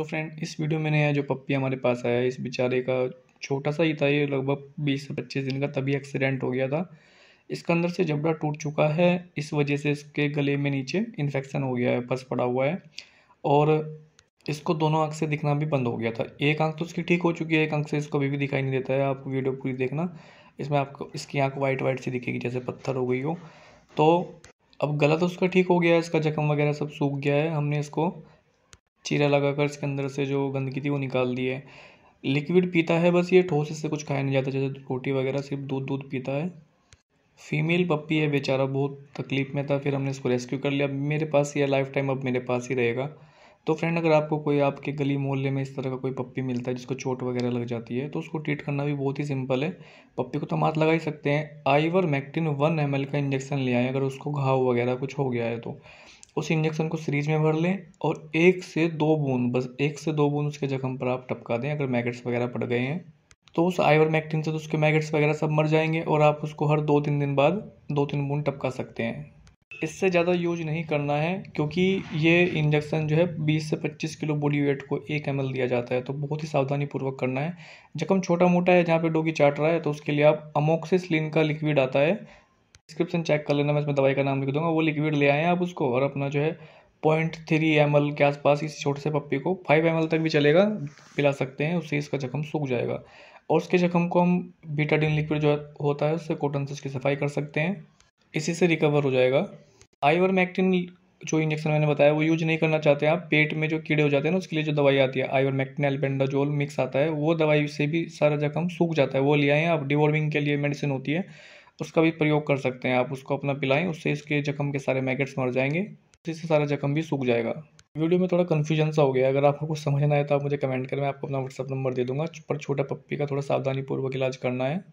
तो फ्रेंड इस वीडियो में नया जो पप्पी हमारे पास आया, इस बेचारे का छोटा सा ही था ये, लगभग बीस से पच्चीस दिन का, तभी एक्सीडेंट हो गया था। इसका अंदर से जबड़ा टूट चुका है, इस वजह से इसके गले में नीचे इन्फेक्शन हो गया है पस पड़ा हुआ है। और इसको दोनों आँख से दिखना भी बंद हो गया था। एक आँख तो उसकी ठीक हो चुकी है, एक आँख से इसको अभी भी दिखाई नहीं देता है। आप वीडियो पूरी देखना, इसमें आपको, इसकी आँख वाइट वाइट सी दिखेगी, जैसे पत्थर हो गई हो। तो अब गला तो उसका ठीक हो गया है, इसका जख्म वगैरह सब सूख गया है, हमने इसको चीरा लगाकर इसके अंदर से जो गंदगी थी वो निकाल दी है। लिक्विड पीता है बस ये, ठोस इससे कुछ खाया नहीं जाता, जैसे रोटी वगैरह सिर्फ़ दूध दूध पीता है। फीमेल पप्पी है बेचारा, बहुत तकलीफ़ में था, फिर हमने इसको रेस्क्यू कर लिया। मेरे पास है लाइफ टाइम अब मेरे पास ही रहेगा। तो फ्रेंड अगर आपको कोई आपके गली मोहल्ले में इस तरह का कोई पप्पी मिलता है, जिसको चोट वगैरह लग जाती है तो उसको ट्रीट करना भी बहुत ही सिंपल है। पप्पी को तो मात लगा ही सकते हैं। आईवर मैक्टिन वन एम का इंजेक्शन ले आए, अगर उसको घाव वगैरह कुछ हो गया है तो। उस इंजेक्शन को सीरीज़ में भर लें और एक से दो बूंद, बस एक से दो बूंद उसके जख्म पर आप टपका दें, अगर मैगेट्स वगैरह पड़ गए हैं। तो उस आइवरमेक्टिन से तो उसके मैगेट्स वगैरह सब मर जाएँगे और आप उसको हर दो तीन दिन बाद दो तीन बूंद टपका सकते हैं। इससे ज़्यादा यूज़ नहीं करना है, क्योंकि ये इंजेक्शन जो है 20 से 25 किलो बॉडी वेट को एक एम दिया जाता है तो बहुत ही सावधानी पूर्वक करना है। जख्म छोटा मोटा है, जहाँ पे डोगी चाट रहा है तो उसके लिए आप अमोक्सिसलिन का लिक्विड आता है डिस्क्रिप्शन चेक कर लेना, मैं इसमें दवाई का नाम लिख दूँगा, वो लिक्विड ले आए आप उसको, और अपना जो है पॉइंट थ्री एमएल के आसपास इस छोटे से पप्पी को फाइव एमएल तक भी चलेगा, पिला सकते हैं, उससे इसका जख्म सूख जाएगा। और उसके जख्म को हम बीटाडिन लिक्विड जो होता है, उससे कॉटन से उसकी सफ़ाई कर सकते हैं, इसी से रिकवर हो जाएगा। आईवर मैक्टिन जो इंजेक्शन मैंने बताया, वो यूज़ नहीं करना चाहते आप, पेट में जो कीड़े हो जाते हैं ना, उसके लिए जो दवाई आती है आईवर मैक्टिन एल्बेंडाजोल मिक्स आता है, वो दवाई से भी सारा जख्म सूख जाता है, वो ले आए आप डिवॉल्विंग के लिए मेडिसिन होती है उसका भी प्रयोग कर सकते हैं। आप उसको अपना पिलाएँ, उससे इसके जख्म के सारे मैगेट्स मर जाएँगे जिससे सारा जख्म भी सूख जाएगा। वीडियो में थोड़ा कन्फ्यूज़न सा हो गया। अगर आपको कुछ समझना है तो आप मुझे कमेंट करें, मैं आपको अपना व्हाट्सअप नंबर दे दूँगा। पर छोटा पप्पी का थोड़ा सावधानी पूर्वक इलाज करना है।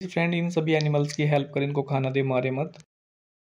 फ्रेंड इन सभी एनिमल्स की हेल्प करें, इनको खाना दे, मारे मत।